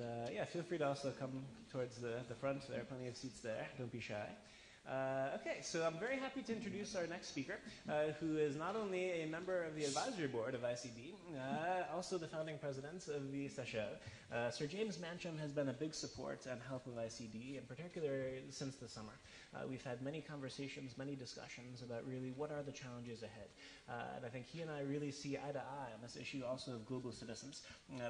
And uh, yeah, feel free to also come towards the, the front. There are plenty of seats there. Don't be shy. Uh, okay, so I'm very happy to introduce our next speaker, uh, who is not only a member of the advisory board of ICD, uh, also the founding president of the Seychelles. Uh, Sir James Mancham has been a big support and help of ICD, in particular since the summer. Uh, we've had many conversations, many discussions about really what are the challenges ahead. Uh, and I think he and I really see eye to eye on this issue also of global citizens,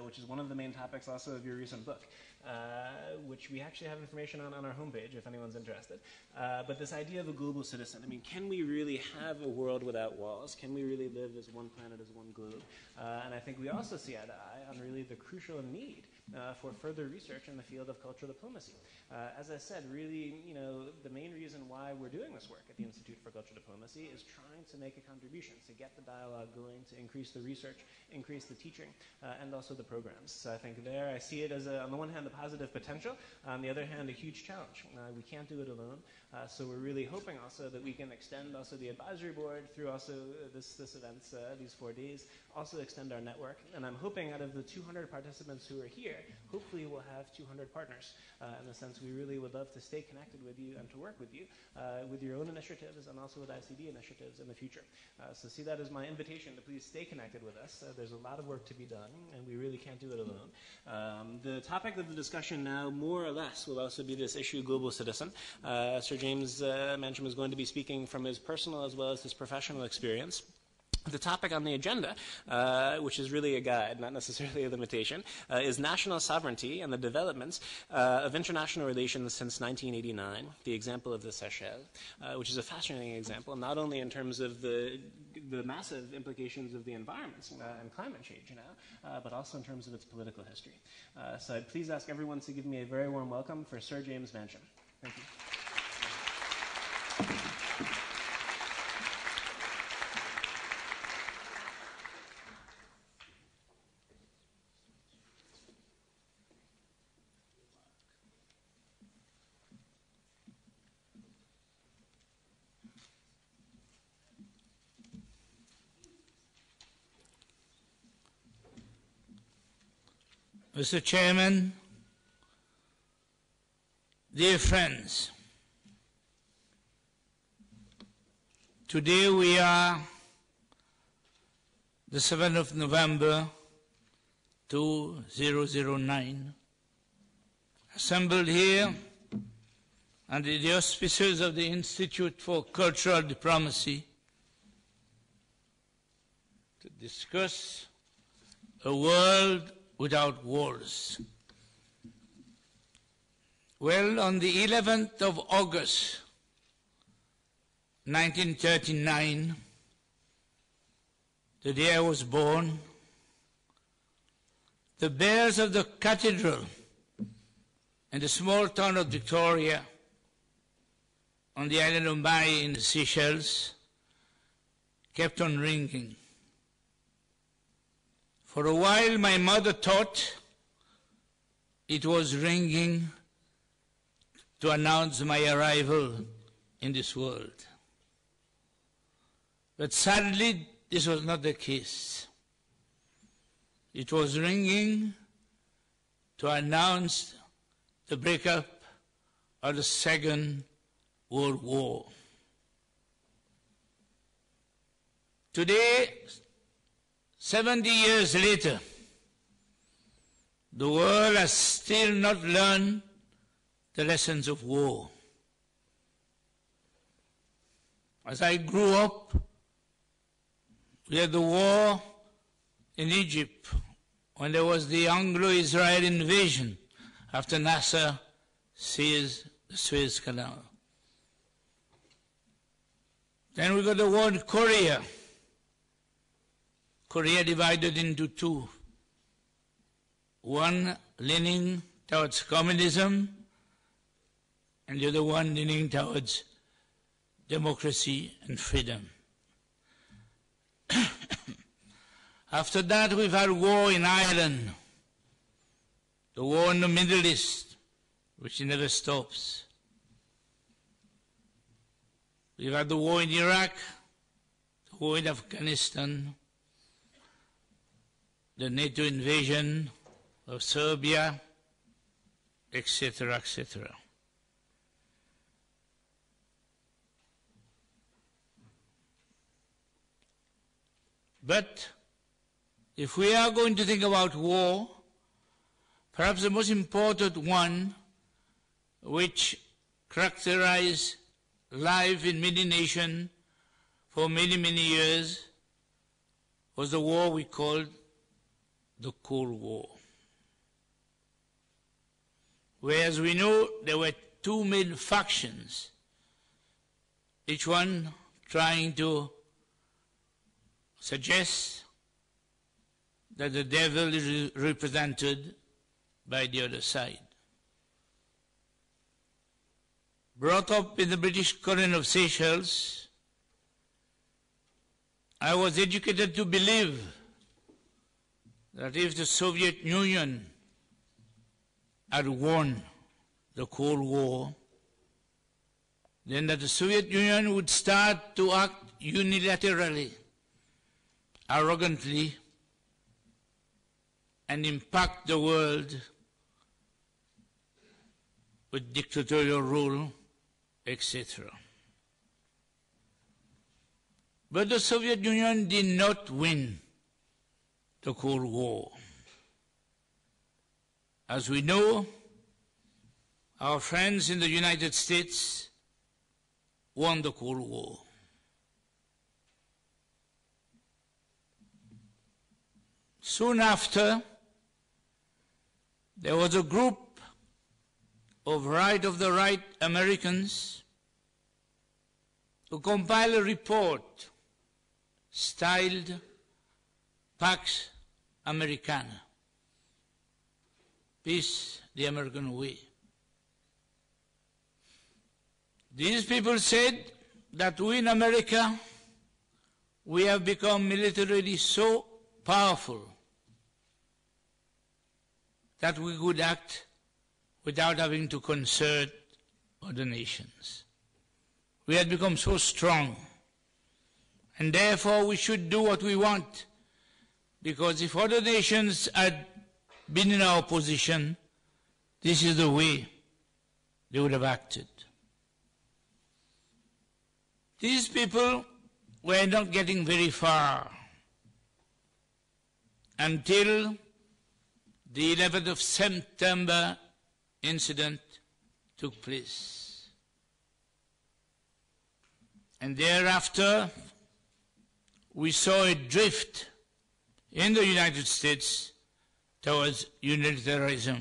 which is one of the main topics also of your recent book. Uh, which we actually have information on on our homepage if anyone's interested. Uh, but this idea of a global citizen, I mean, can we really have a world without walls? Can we really live as one planet, as one globe? Uh, and I think we also see eye to eye on really the crucial need uh, for further research in the field of cultural diplomacy. Uh, as I said, really, you know, the main reason why we're doing this work at the Institute for Cultural Diplomacy is trying to make a contribution, to get the dialogue going, to increase the research, increase the teaching, uh, and also the programs. So I think there I see it as, a, on the one hand, a positive potential, on the other hand, a huge challenge. Uh, we can't do it alone. Uh, so we're really hoping also that we can extend also the advisory board through also this, this event, uh, these four days, also extend our network. And I'm hoping out of the 200 participants who are here, hopefully we'll have 200 partners. Uh, in the sense we really would love to stay connected with you and to work with you uh, with your own initiatives and also with ICD initiatives in the future. Uh, so see that as my invitation to please stay connected with us. Uh, there's a lot of work to be done and we really can't do it alone. Um, the topic of the discussion now, more or less, will also be this issue global citizen. Uh, Sir James uh, Mancham is going to be speaking from his personal as well as his professional experience. The topic on the agenda, uh, which is really a guide, not necessarily a limitation, uh, is national sovereignty and the developments uh, of international relations since 1989, the example of the Seychelles, uh, which is a fascinating example, not only in terms of the, the massive implications of the environment uh, and climate change, know, uh, but also in terms of its political history. so I'd please ask everyone to give me a very warm welcome for Sir James Mancham. Thank you. Mr. Chairman, dear friends, today we are the 7th of November 2009, assembled here under the auspices of the Institute for Cultural Diplomacy to discuss a world without walls. Well, on the 11th of August, 1939, the day I was born, the bells of the cathedral in the small town of Victoria on the island of Mahé in the Seychelles kept on ringing. For a while, my mother thought it was ringing to announce my arrival in this world. But sadly, this was not the case. It was ringing to announce the breakup of the Second World War. Today, 70 years later, the world has still not learned the lessons of war. As I grew up, we had the war in Egypt when there was the Anglo-Israel invasion after Nasser seized the Suez Canal. Then we got the war in Korea Korea divided into two. One leaning towards communism and the other one leaning towards democracy and freedom. After that, we've had war in Ireland, the war in the Middle East, which never stops. We've had the war in Iraq, the war in Afghanistan, the NATO invasion of Serbia, etc., etc. But if we are going to think about war, perhaps the most important one which characterized life in many nations for many, many years was the war we called the Cold War. Whereas we know there were two main factions, each one trying to suggest that the devil is represented by the other side. Brought up in the British colony of Seychelles, I was educated to believe that if the Soviet Union had won the Cold War, then that the Soviet Union would start to act unilaterally, arrogantly, and impact the world with dictatorial rule, etc. But the Soviet Union did not win the Cold War. As we know, our friends in the United States won the Cold War. Soon after, there was a group of right of the right Americans who compiled a report styled Pax Americana. Peace the American way. These people said that we in America, we have become militarily so powerful that we could act without having to consult other nations. We had become so strong, and therefore we should do what we want, because if other nations had been in our position, this is the way they would have acted. These people were not getting very far until the 11th of September incident took place. And thereafter, we saw a drift in the United States towards unilateralism.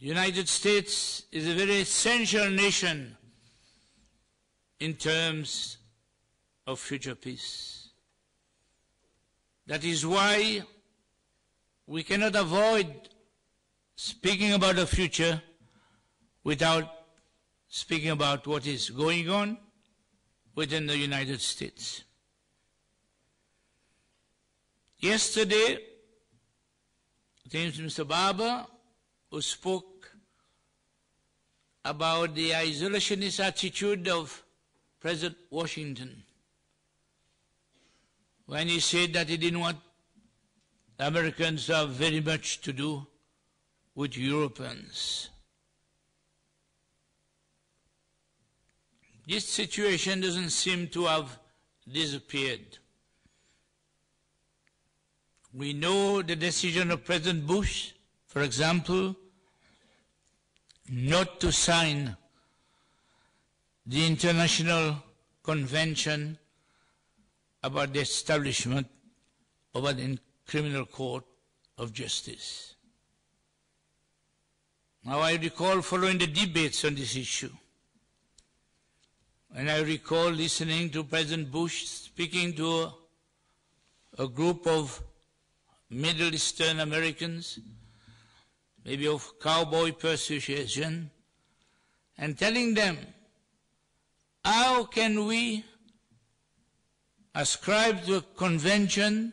The United States is a very essential nation in terms of future peace. That is why we cannot avoid speaking about the future without speaking about what is going on within the United States. Yesterday, I think Mr. Barber, who spoke about the isolationist attitude of President Washington when he said that he didn't want Americans have very much to do with Europeans. This situation doesn't seem to have disappeared. We know the decision of President Bush, for example, not to sign the International Convention about the establishment of an criminal court of justice. Now I recall following the debates on this issue. And I recall listening to President Bush speaking to a, a group of Middle Eastern Americans, maybe of cowboy persuasion, and telling them, how can we ascribe to a convention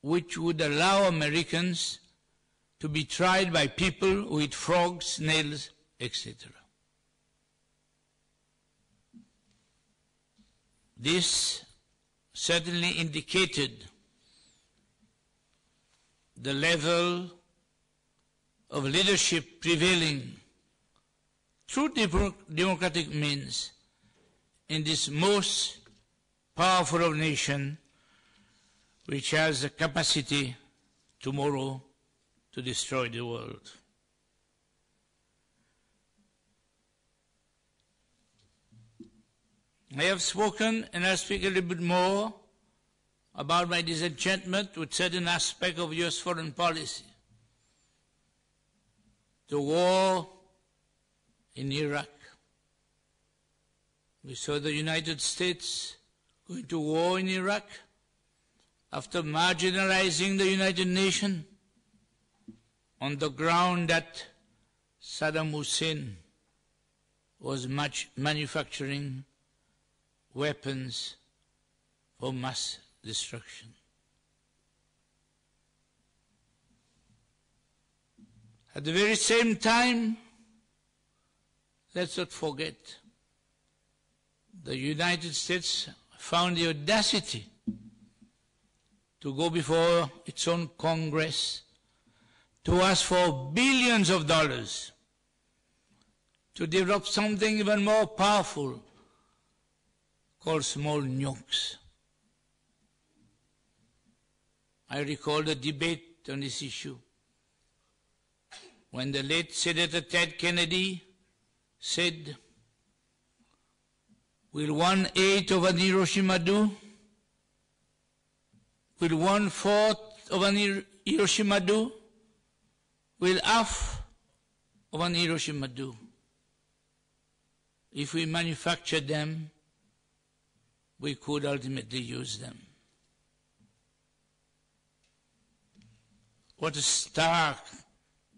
which would allow Americans to be tried by people who eat frogs, snails, etc. This certainly indicated the level of leadership prevailing through democratic means in this most powerful of nation which has the capacity tomorrow to destroy the world. I have spoken and I'll speak a little bit more about my disenchantment with certain aspects of U.S. foreign policy. The war in Iraq. We saw the United States going to war in Iraq after marginalizing the United Nations on the ground that Saddam Hussein was much manufacturing weapons for mass destruction. At the very same time, let's not forget, the United States found the audacity to go before its own Congress to ask for billions of dollars to develop something even more powerful called small nukes. I recall the debate on this issue when the late Senator Ted Kennedy said, Will one eighth of an Hiroshima do? Will one fourth of an Hiroshima do? Will half of an Hiroshima do? If we manufacture them, we could ultimately use them. What a stark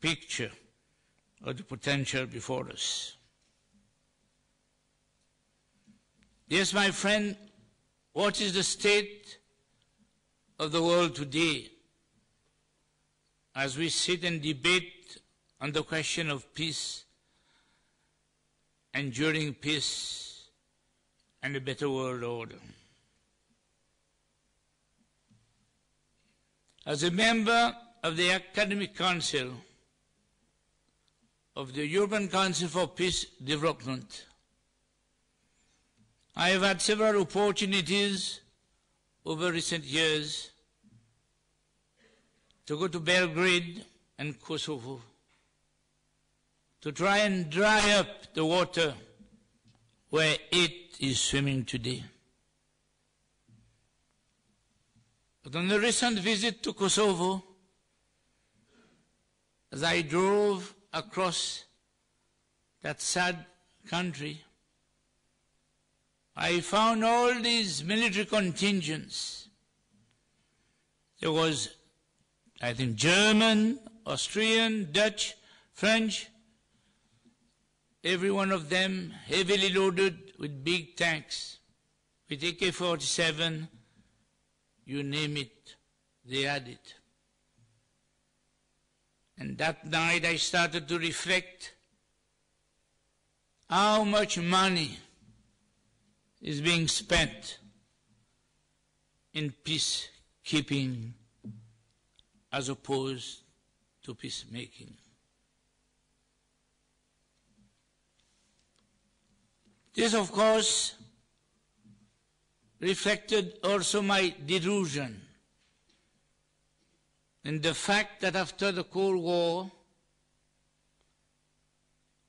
picture of the potential before us. Yes, my friend, what is the state of the world today as we sit and debate on the question of peace, enduring peace, and a better world order? As a member of the Academic Council of the European Council for Peace Development, I have had several opportunities over recent years to go to Belgrade and Kosovo to try and dry up the water where it is swimming today. But on the recent visit to Kosovo, as I drove across that sad country, I found all these military contingents. There was, I think, German, Austrian, Dutch, French, every one of them heavily loaded with big tanks, with AK 47, you name it, they had it. And that night I started to reflect how much money is being spent in peacekeeping as opposed to peacemaking. This, of course, reflected also my delusion in the fact that after the Cold War,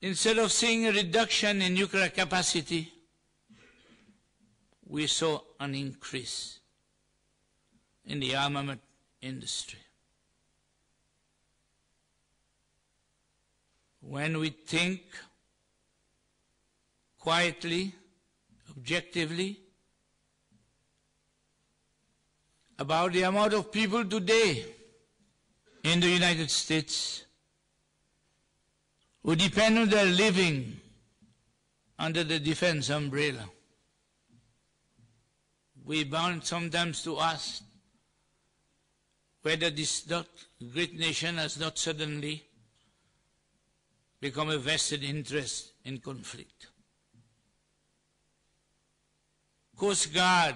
instead of seeing a reduction in nuclear capacity, we saw an increase in the armament industry. When we think quietly, objectively, about the amount of people today in the United States who depend on their living under the defense umbrella we bound sometimes to ask whether this not, great nation has not suddenly become a vested interest in conflict. Coast Guard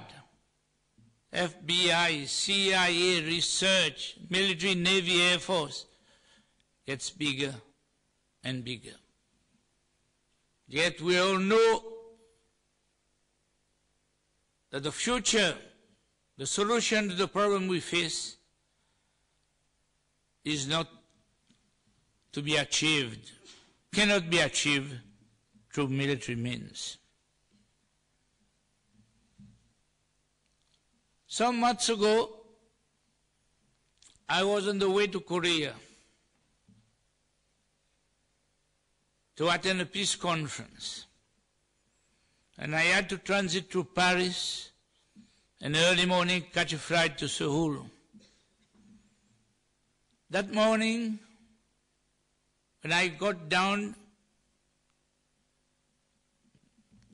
FBI, CIA, research, military, navy, air force gets bigger and bigger. Yet we all know that the future, the solution to the problem we face is not to be achieved, cannot be achieved through military means. Some months ago, I was on the way to Korea to attend a peace conference. And I had to transit through Paris and early morning catch a flight to Seoul. That morning, when I got down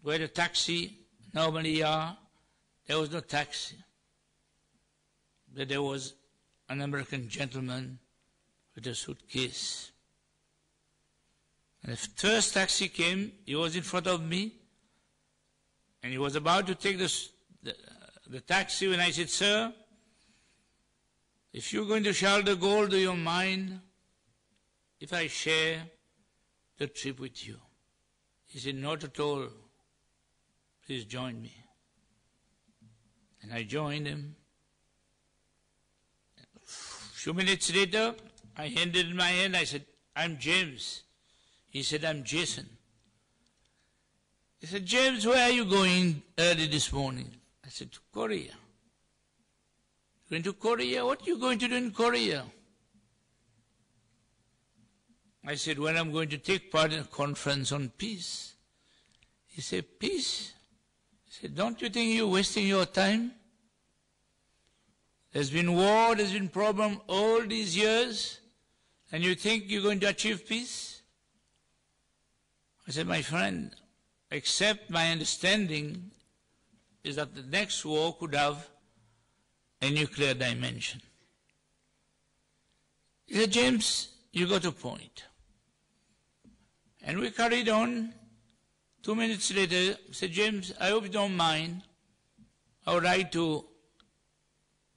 where the taxi normally are, there was no taxi. But there was an American gentleman with a suitcase. And the first taxi came, he was in front of me, and he was about to take the, the, the taxi when I said, Sir, if you're going to Charles de Gaulle, do you mind if I share the trip with you? He said, Not at all. Please join me. And I joined him. Few minutes later, I handed my hand, I said, I'm James. He said, I'm Jason. He said, James, where are you going early this morning? I said, to Korea. Going to Korea? What are you going to do in Korea? I said, well, I'm going to take part in a conference on peace. He said, peace? He said, don't you think you're wasting your time? There's been war, there's been problem all these years, and you think you're going to achieve peace? I said, my friend, except my understanding is that the next war could have a nuclear dimension. He said, James, you got a point. And we carried on. Two minutes later, I said, James, I hope you don't mind. I would like to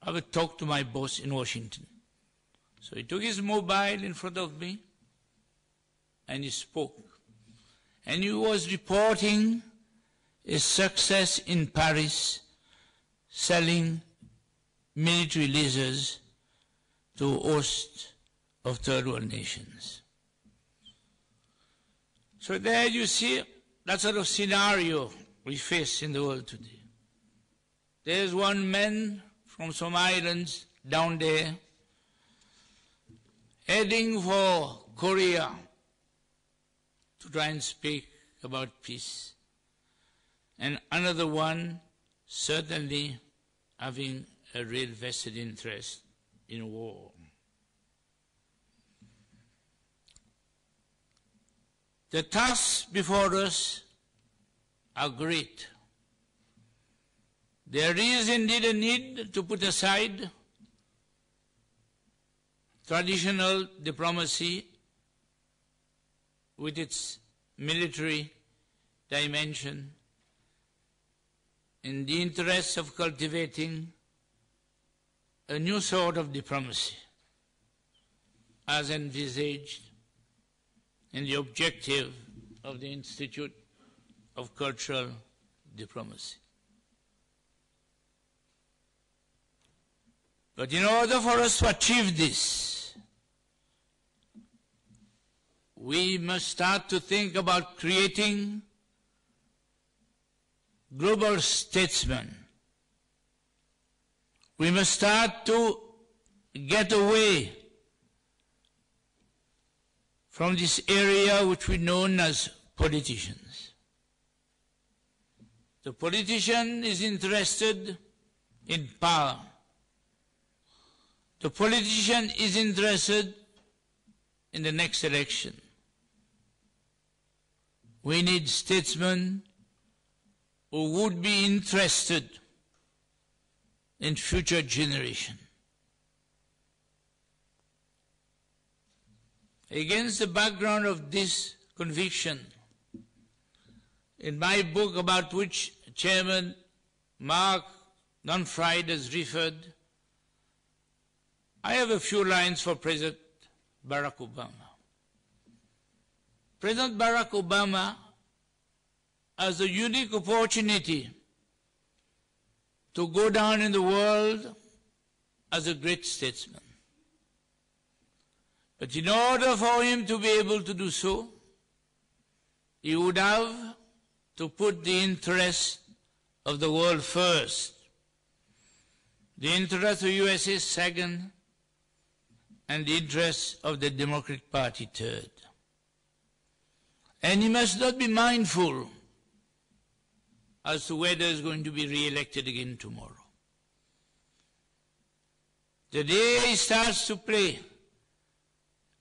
have a talk to my boss in Washington. So he took his mobile in front of me and he spoke. And he was reporting his success in Paris selling military lasers to host of third world nations. So there you see that sort of scenario we face in the world today. There's one man from some islands down there heading for Korea to try and speak about peace. And another one certainly having a real vested interest in war. The tasks before us are great. There is indeed a need to put aside traditional diplomacy with its military dimension in the interest of cultivating a new sort of diplomacy as envisaged in the objective of the Institute of Cultural Diplomacy. But in order for us to achieve this, we must start to think about creating global statesmen. We must start to get away from this area which we know as politicians. The politician is interested in power. The politician is interested in the next election. We need statesmen who would be interested in future generation. Against the background of this conviction, in my book about which Chairman Mark Donfried has referred, I have a few lines for President Barack Obama. President Barack Obama has a unique opportunity to go down in the world as a great statesman. But in order for him to be able to do so, he would have to put the interest of the world first, the interest of the USA second, and the interest of the Democratic Party third. And he must not be mindful as to whether he's going to be re-elected again tomorrow. The day he starts to play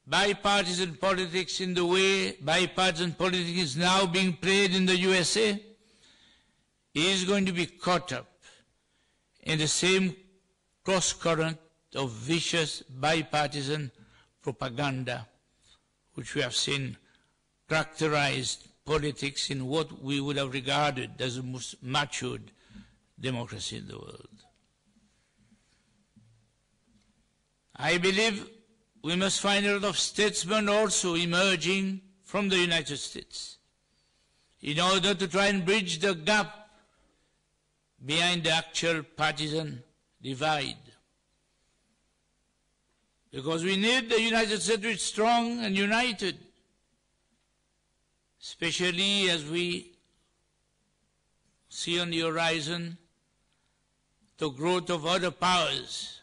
bipartisan politics in the way bipartisan politics is now being played in the USA, he is going to be caught up in the same cross current of vicious bipartisan propaganda which we have seen characterized politics in what we would have regarded as the most matured democracy in the world. I believe we must find a lot of statesmen also emerging from the United States in order to try and bridge the gap behind the actual partisan divide. Because we need the United States to be strong and united especially as we see on the horizon the growth of other powers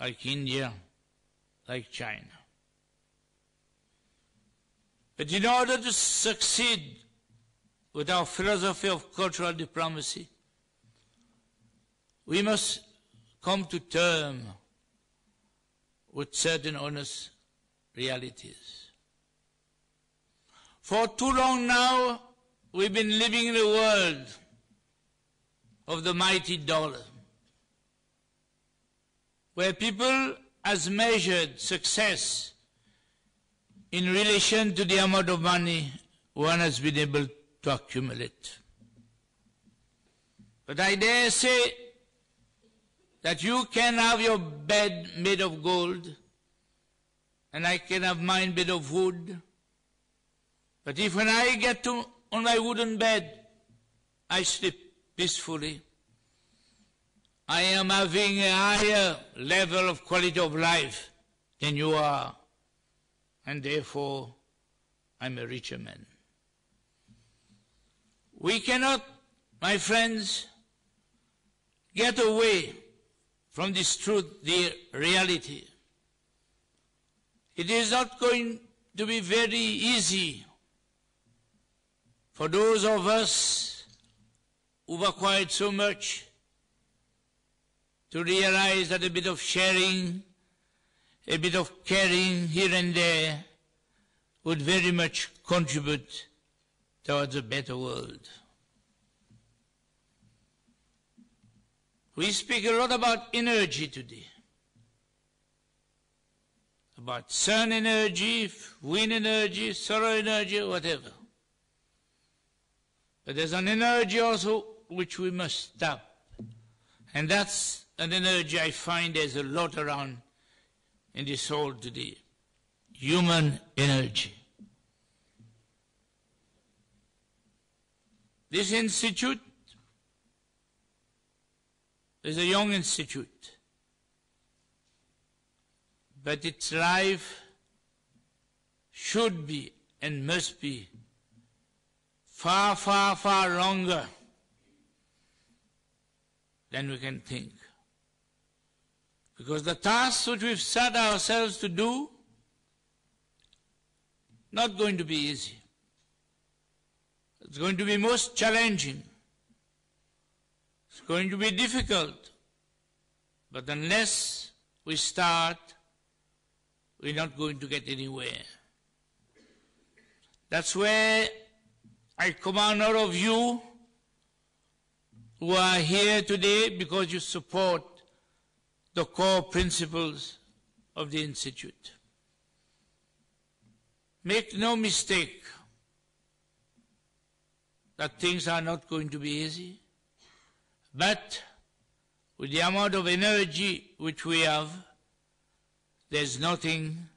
like India, like China. But in order to succeed with our philosophy of cultural diplomacy, we must come to terms with certain honest realities. For too long now, we've been living in a world of the mighty dollar, where people has measured success in relation to the amount of money one has been able to accumulate. But I dare say that you can have your bed made of gold, and I can have mine made of wood, but if when I get to on my wooden bed, I sleep peacefully, I am having a higher level of quality of life than you are, and therefore I'm a richer man. We cannot, my friends, get away from this truth, the reality. It is not going to be very easy for those of us who've acquired so much to realize that a bit of sharing, a bit of caring here and there would very much contribute towards a better world. We speak a lot about energy today. About sun energy, wind energy, solar energy, whatever. But there's an energy also which we must stop. And that's an energy I find there's a lot around in this world today. Human energy. This institute is a young institute, but its life should be and must be far, far, far longer than we can think. Because the tasks which we've set ourselves to do, not going to be easy. It's going to be most challenging. It's going to be difficult. But unless we start, we're not going to get anywhere. That's where I command all of you who are here today because you support the core principles of the Institute. Make no mistake that things are not going to be easy, but with the amount of energy which we have, there's nothing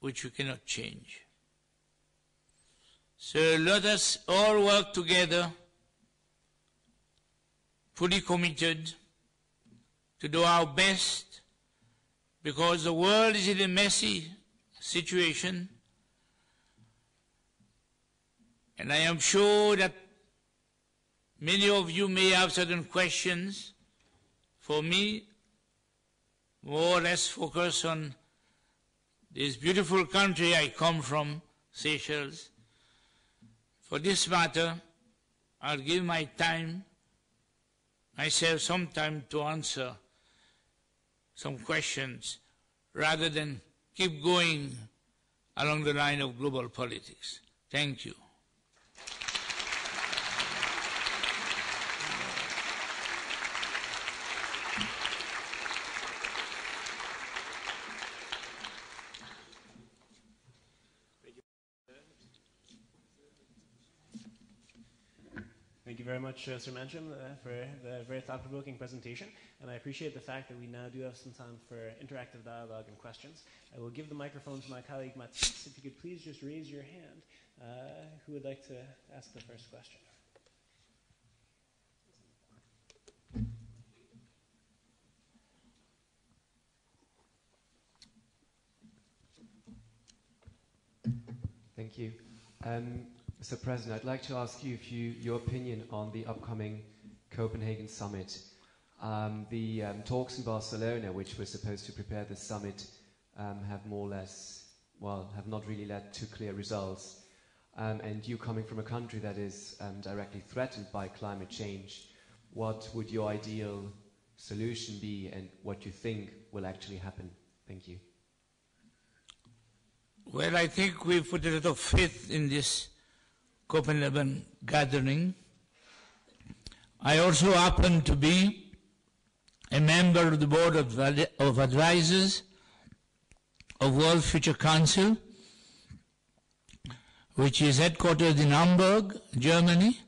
which we cannot change. So let us all work together, fully committed to do our best because the world is in a messy situation. And I am sure that many of you may have certain questions for me, more or less focus on this beautiful country I come from, Seychelles. For this matter, I'll give my time, myself some time to answer some questions rather than keep going along the line of global politics. Thank you. Very much, uh, Sir Mancham, uh, for the very thought-provoking presentation. And I appreciate the fact that we now do have some time for interactive dialogue and questions. I will give the microphone to my colleague Matthias. If you could please just raise your hand. Uh, who would like to ask the first question? Thank you. Um, Mr. President, I'd like to ask you if you your opinion on the upcoming Copenhagen summit. Um, the um, talks in Barcelona, which were supposed to prepare the summit, um, have more or less, well, have not really led to clear results. Um, and you coming from a country that is um, directly threatened by climate change, what would your ideal solution be and what you think will actually happen? Thank you. Well, I think we put a lot of faith in this Copenhagen gathering. I also happen to be a member of the board of, of advisors of World Future Council, which is headquartered in Hamburg, Germany.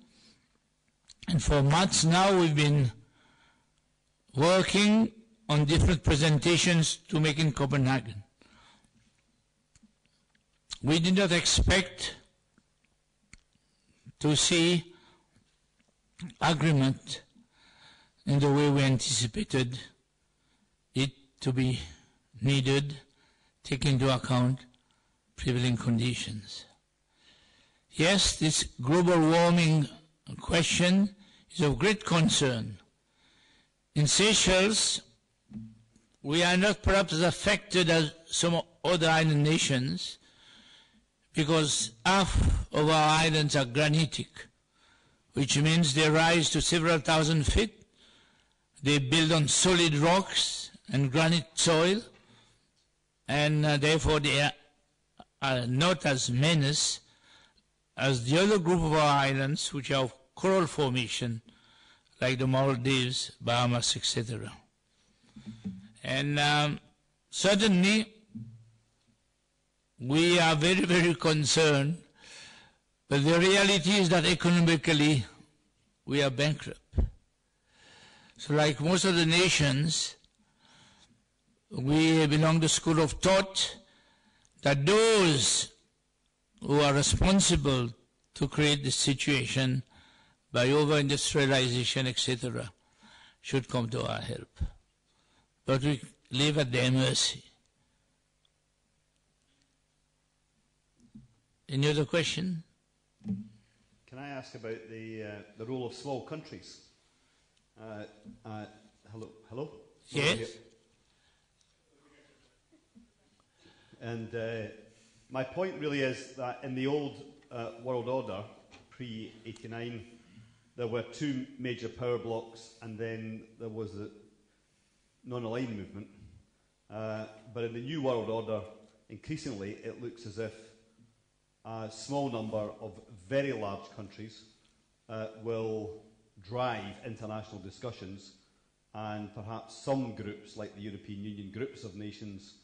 And for months now we've been working on different presentations to make in Copenhagen. We did not expect to see agreement in the way we anticipated it to be needed, taking into account prevailing conditions. Yes, this global warming question is of great concern. In Seychelles, we are not perhaps as affected as some other island nations because half of our islands are granitic, which means they rise to several thousand feet. They build on solid rocks and granite soil, and uh, therefore they are, are not as menace as the other group of our islands, which are of coral formation, like the Maldives, Bahamas, etc. And um, certainly, we are very, very concerned, but the reality is that economically we are bankrupt. So like most of the nations, we belong to the school of thought that those who are responsible to create this situation by over-industrialization, etc., should come to our help. But we live at their mercy. Any other question? Can I ask about the, uh, the role of small countries? Uh, uh, hello? Hello? Yes. And uh, my point really is that in the old uh, world order, pre 89, there were two major power blocks, and then there was the non aligned movement. Uh, but in the new world order, increasingly, it looks as if a small number of very large countries uh, will drive international discussions, and perhaps some groups, like the European Union, groups of nations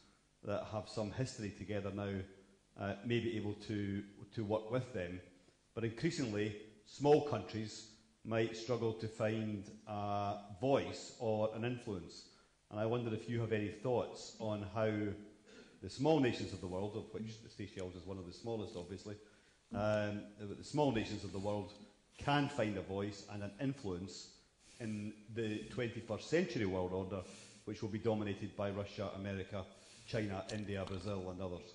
that have some history together now, uh, may be able to, to work with them. But increasingly, small countries might struggle to find a voice or an influence. And I wonder if you have any thoughts on how the small nations of the world, of which the Seychelles is one of the smallest, obviously, um, the small nations of the world can find a voice and an influence in the 21st century world order, which will be dominated by Russia, America, China, India, Brazil, and others.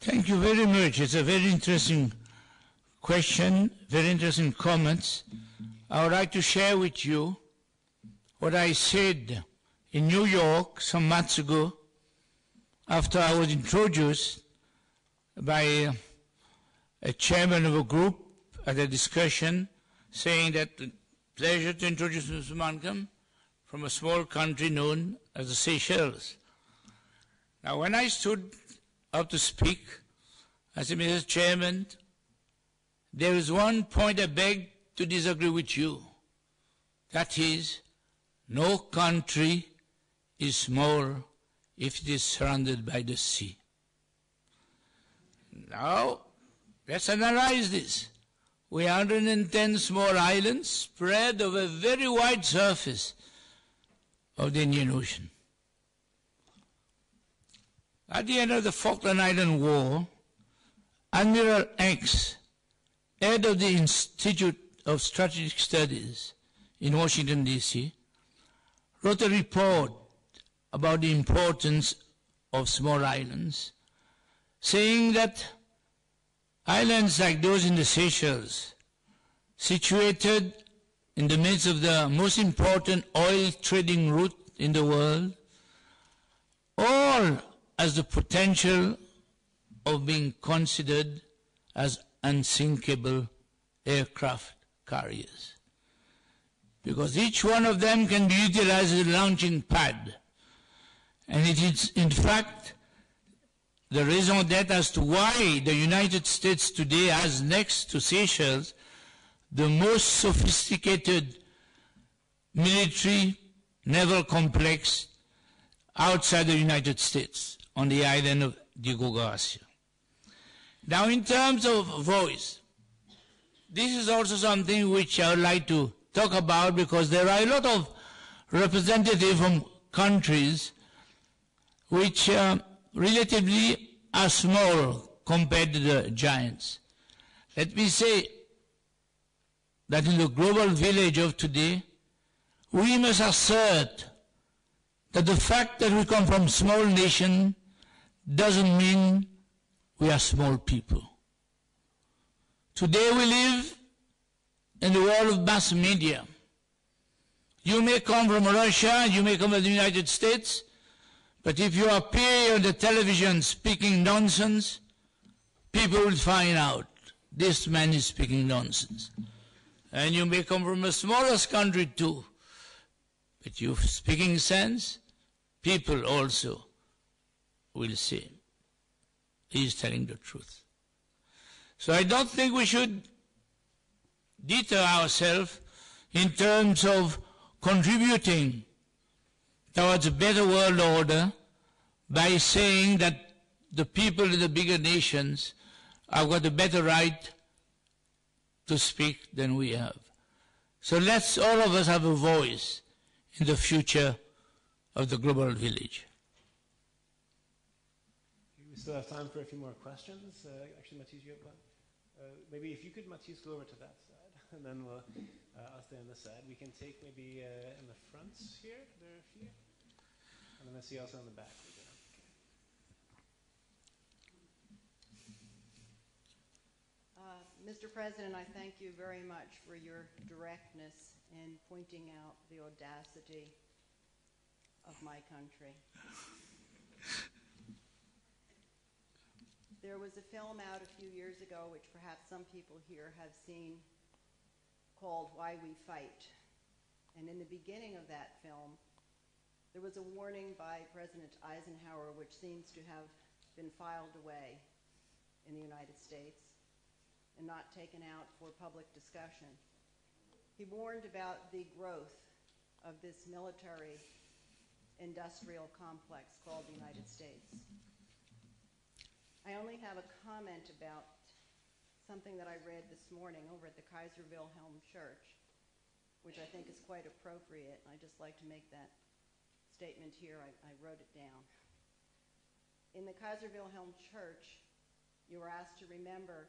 Thank you very much. It's a very interesting question, very interesting comments. I would like to share with you what I said in New York some months ago after I was introduced by a chairman of a group at a discussion saying that pleasure to introduce Mr. Mancham from a small country known as the Seychelles. Now, when I stood up to speak, I said, Mr. Chairman, there is one point I beg to disagree with you. That is, no country is small if it is surrounded by the sea. Now, let's analyze this. We have 110 small islands spread over a very wide surface of the Indian Ocean. At the end of the Falkland Island War, Admiral X, head of the Institute of Strategic Studies in Washington, D.C., wrote a report about the importance of small islands, saying that islands like those in the Seychelles, situated in the midst of the most important oil trading route in the world, all has the potential of being considered as unsinkable aircraft carriers. Because each one of them can be utilized as a launching pad. And it is, in fact, the raison d'etre as to why the United States today has next to Seychelles the most sophisticated military naval complex outside the United States on the island of Diego Garcia. Now, in terms of voice, this is also something which I would like to talk about because there are a lot of representatives from countries which uh, relatively are small compared to the giants. Let me say that in the global village of today, we must assert that the fact that we come from small nation doesn't mean we are small people. Today we live in the world of mass media. You may come from Russia, you may come from the United States, but if you appear on the television speaking nonsense, people will find out this man is speaking nonsense. And you may come from the smallest country too, but you speaking sense, people also will see. he is telling the truth. So I don't think we should deter ourselves in terms of contributing towards a better world order by saying that the people in the bigger nations have got a better right to speak than we have. So let's all of us have a voice in the future of the global village. We still have time for a few more questions. Uh, actually, Matthias, you have one? Uh, maybe if you could, Matthias, go over to that side, and then we'll, uh, I'll stay on this side. We can take maybe uh, in the fronts here. There are a few. And then I see also in the back. Uh, Mr. President, I thank you very much for your directness in pointing out the audacity of my country. There was a film out a few years ago, which perhaps some people here have seen, called Why We Fight. And in the beginning of that film, there was a warning by President Eisenhower, which seems to have been filed away in the United States and not taken out for public discussion. He warned about the growth of this military industrial complex called the United States. I only have a comment about something that I read this morning over at the Kaiser Wilhelm Church. which I think is quite appropriate. And I just like to make that statement here. I, I wrote it down. In the Kaiser Wilhelm Church, you are asked to remember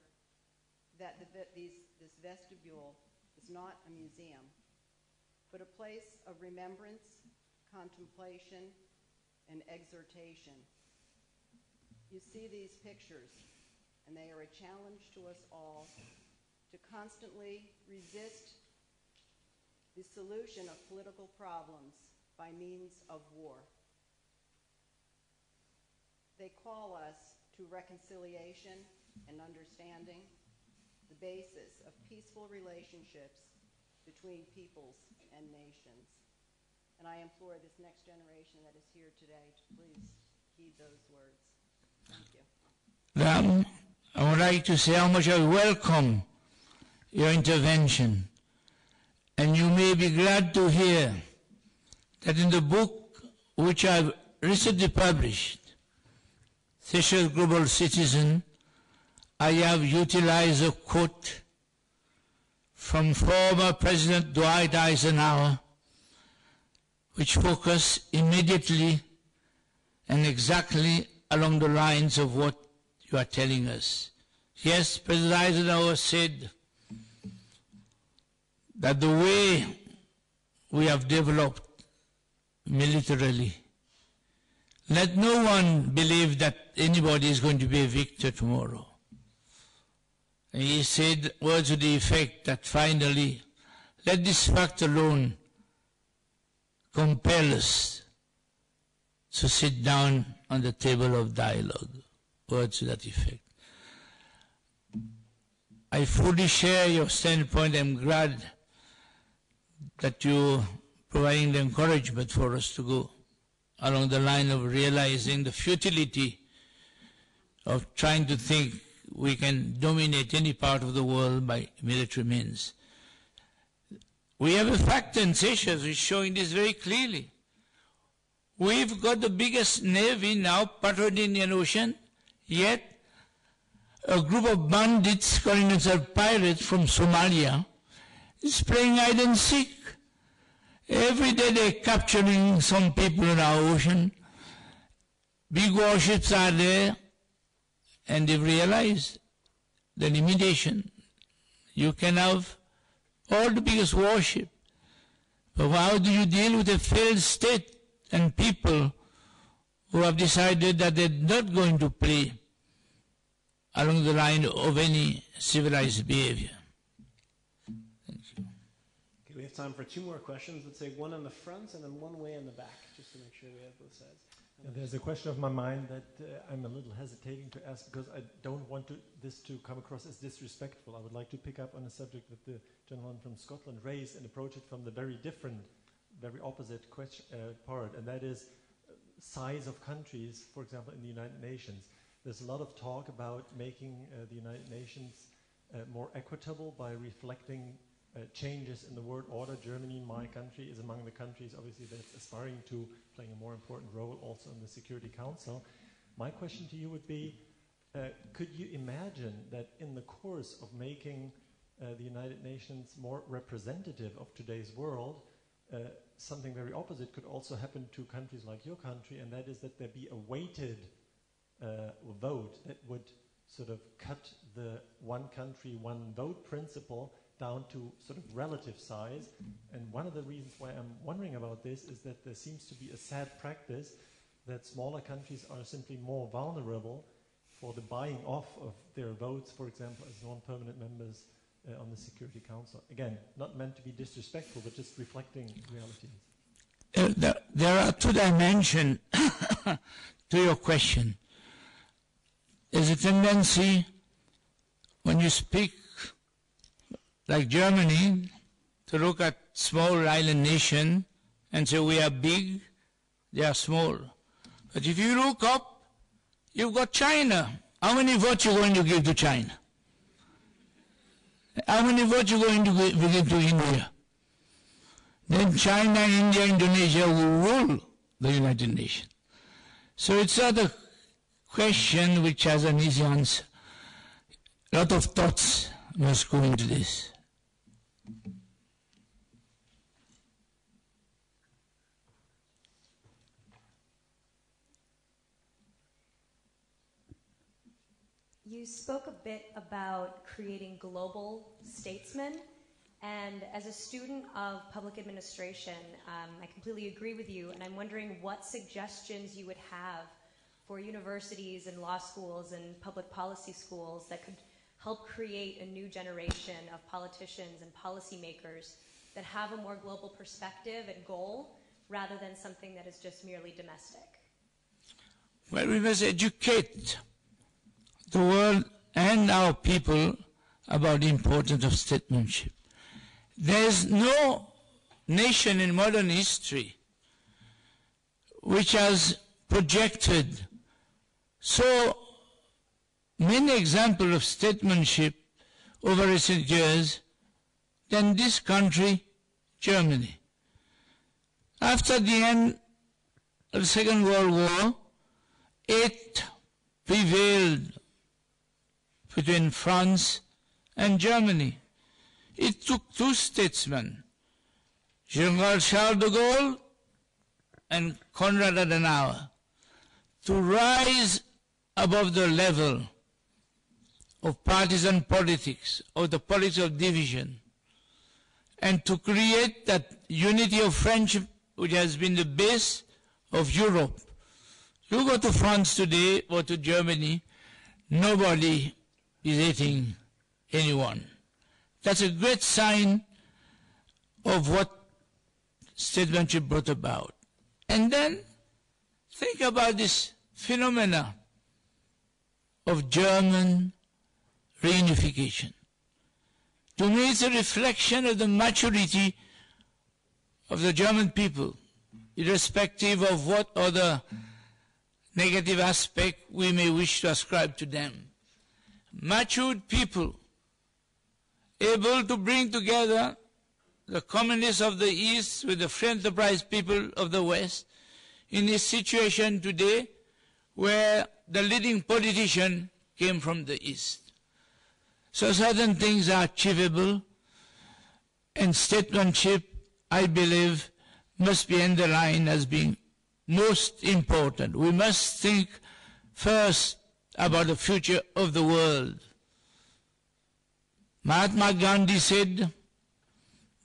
that the, these, this vestibule is not a museum, but a place of remembrance, contemplation, and exhortation. You see these pictures, and they are a challenge to us all to constantly resist the solution of political problems by means of war. They call us to reconciliation and understanding, the basis of peaceful relationships between peoples and nations. And I implore this next generation that is here today to please heed those words. Thank you. I would like to say how much I welcome your intervention. And you may be glad to hear that in the book which I've recently published, Seychelles Global Citizen, I have utilized a quote from former President Dwight Eisenhower, which focus immediately and exactly along the lines of what you are telling us. Yes, President Eisenhower said that the way we have developed militarily, let no one believe that anybody is going to be a victor tomorrow. And he said words to the effect that finally, let this fact alone compel us to sit down on the table of dialogue. Words to that effect. I fully share your standpoint. I'm glad that you're providing the encouragement for us to go along the line of realizing the futility of trying to think we can dominate any part of the world by military means. We have a fact in Seychelles which is showing this very clearly. We've got the biggest navy now, patrolling the Indian Ocean, yet a group of bandits calling themselves pirates from Somalia is playing hide and seek. Every day they're capturing some people in our ocean. Big warships are there, and they've realized the limitation. You can have all the biggest warship, but how do you deal with a failed state and people who have decided that they're not going to play along the line of any civilized behavior? Time for two more questions. Let's say one on the front and then one way in the back, just to make sure we have both sides. Yeah, there's a question of my mind that uh, I'm a little hesitating to ask because I don't want to, this to come across as disrespectful. I would like to pick up on a subject that the gentleman from Scotland raised and approach it from the very different, very opposite question, uh, part, and that is uh, size of countries, for example, in the United Nations. There's a lot of talk about making uh, the United Nations uh, more equitable by reflecting changes in the world order. Germany, my country, is among the countries obviously that's aspiring to playing a more important role also in the Security Council. My question to you would be, uh, could you imagine that in the course of making uh, the United Nations more representative of today's world, uh, something very opposite could also happen to countries like your country, and that is that there be a weighted uh, vote that would sort of cut the one country, one vote principle down to sort of relative size. And one of the reasons why I'm wondering about this is that there seems to be a sad practice that smaller countries are simply more vulnerable for the buying off of their votes, for example, as non-permanent members uh, on the Security Council. Again, not meant to be disrespectful, but just reflecting reality. Uh, there, there are two dimensions to your question. There's a tendency when you speak like Germany to look at small island nation and say we are big, they are small. But if you look up, you've got China. How many votes are you going to give to China? How many votes are you going to give to India? Then China, India, Indonesia will rule the United Nations. So it's not a question which has an easy answer. A lot of thoughts must go into this. You spoke a bit about creating global statesmen. And as a student of public administration, um, I completely agree with you. And I'm wondering what suggestions you would have for universities and law schools and public policy schools that could help create a new generation of politicians and policymakers that have a more global perspective and goal rather than something that is just merely domestic. Well, we must educate the world and our people about the importance of statesmanship. There is no nation in modern history which has projected so many examples of statesmanship over recent years than this country, Germany. After the end of the Second World War, it prevailed between France and Germany. It took two statesmen, General Charles de Gaulle and Konrad Adenauer, to rise above the level of partisan politics, of the politics of division, and to create that unity of friendship which has been the base of Europe. You go to France today or to Germany, nobody is hating anyone. That's a great sign of what statesmanship brought about. And then think about this phenomena of German reunification. To me, it's a reflection of the maturity of the German people, irrespective of what other negative aspect we may wish to ascribe to them. Matured people, able to bring together the communists of the East with the free enterprise people of the West in a situation today where the leading politician came from the East. So certain things are achievable and statesmanship, I believe, must be underlined as being most important. We must think first about the future of the world. Mahatma Gandhi said,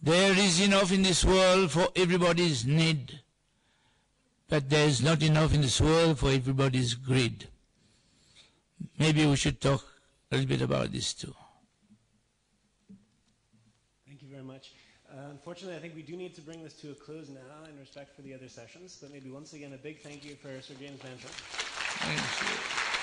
there is enough in this world for everybody's need, but there is not enough in this world for everybody's greed. Maybe we should talk a little bit about this too. Thank you very much. Uh, unfortunately, I think we do need to bring this to a close now in respect for the other sessions. But maybe once again, a big thank you for Sir James you.